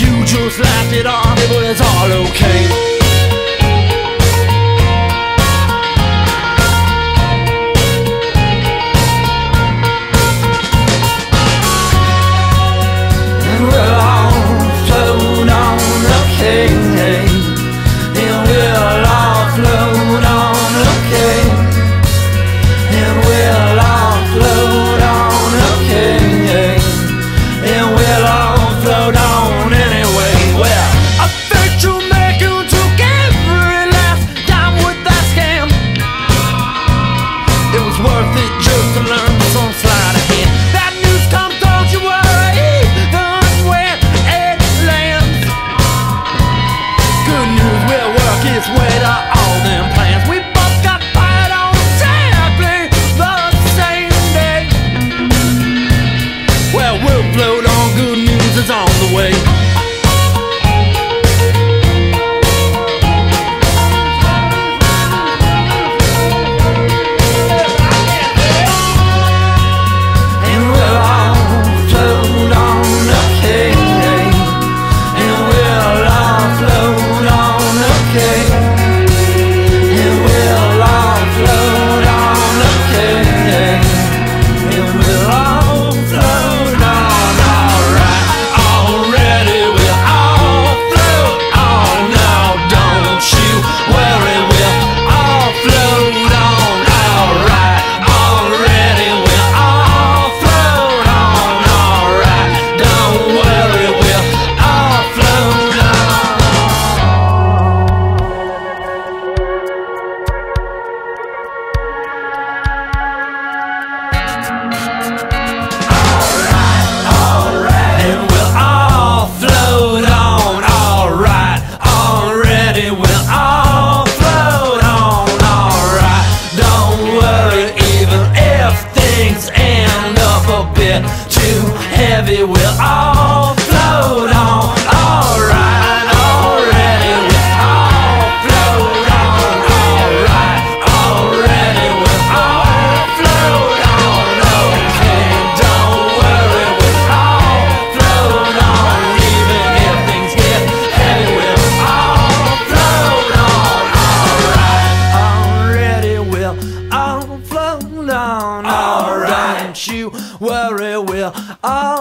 you just laughed it off, but it's all okay. float on, good news is on the way. they will.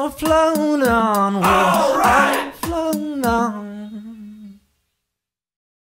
I've flown on. All right. I've flown on.